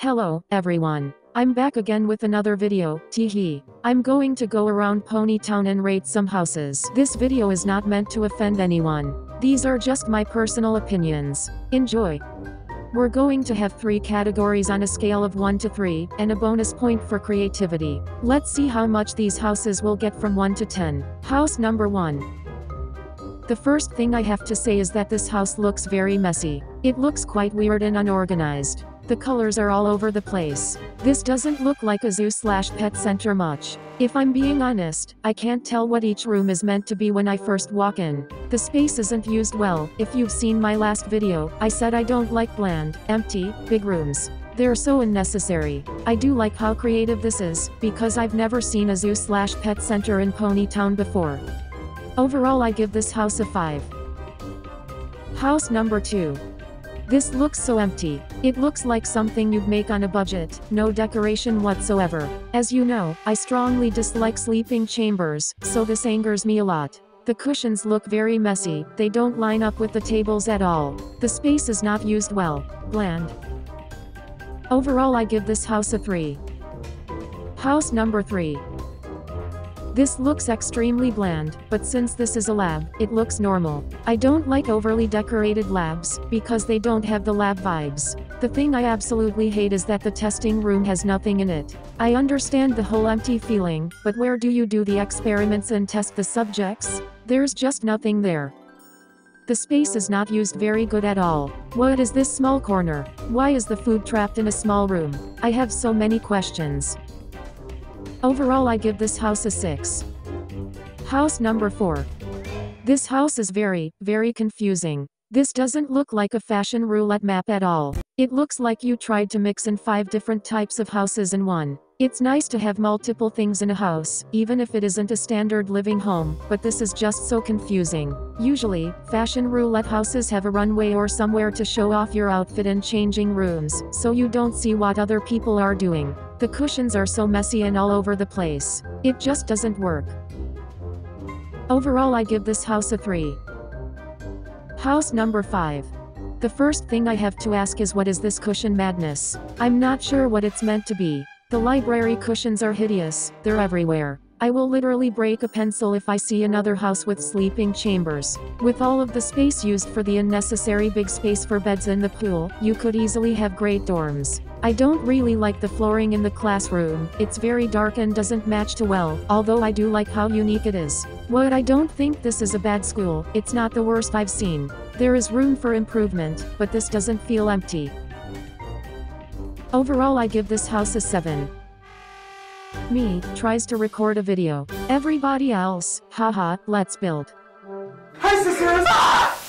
Hello, everyone. I'm back again with another video, teehee. I'm going to go around Pony Town and rate some houses. This video is not meant to offend anyone. These are just my personal opinions. Enjoy. We're going to have three categories on a scale of 1 to 3, and a bonus point for creativity. Let's see how much these houses will get from 1 to 10. House number 1. The first thing I have to say is that this house looks very messy. It looks quite weird and unorganized. The colors are all over the place. This doesn't look like a zoo slash pet center much. If I'm being honest, I can't tell what each room is meant to be when I first walk in. The space isn't used well. If you've seen my last video, I said I don't like bland, empty, big rooms. They're so unnecessary. I do like how creative this is, because I've never seen a zoo slash pet center in Pony Town before. Overall I give this house a 5. House number 2. This looks so empty. It looks like something you'd make on a budget, no decoration whatsoever. As you know, I strongly dislike sleeping chambers, so this angers me a lot. The cushions look very messy, they don't line up with the tables at all. The space is not used well. Bland. Overall I give this house a 3. House number 3. This looks extremely bland, but since this is a lab, it looks normal. I don't like overly decorated labs, because they don't have the lab vibes. The thing I absolutely hate is that the testing room has nothing in it. I understand the whole empty feeling, but where do you do the experiments and test the subjects? There's just nothing there. The space is not used very good at all. What is this small corner? Why is the food trapped in a small room? I have so many questions. Overall I give this house a 6. House number 4. This house is very, very confusing. This doesn't look like a fashion roulette map at all. It looks like you tried to mix in 5 different types of houses in one. It's nice to have multiple things in a house, even if it isn't a standard living home, but this is just so confusing. Usually, fashion roulette houses have a runway or somewhere to show off your outfit and changing rooms, so you don't see what other people are doing. The cushions are so messy and all over the place. It just doesn't work. Overall I give this house a 3. House number 5. The first thing I have to ask is what is this cushion madness? I'm not sure what it's meant to be. The library cushions are hideous, they're everywhere. I will literally break a pencil if I see another house with sleeping chambers. With all of the space used for the unnecessary big space for beds in the pool, you could easily have great dorms. I don't really like the flooring in the classroom, it's very dark and doesn't match too well, although I do like how unique it is. What I don't think this is a bad school, it's not the worst I've seen. There is room for improvement, but this doesn't feel empty. Overall I give this house a 7. Me, tries to record a video. Everybody else, haha, let's build. Hi sisters! Ah!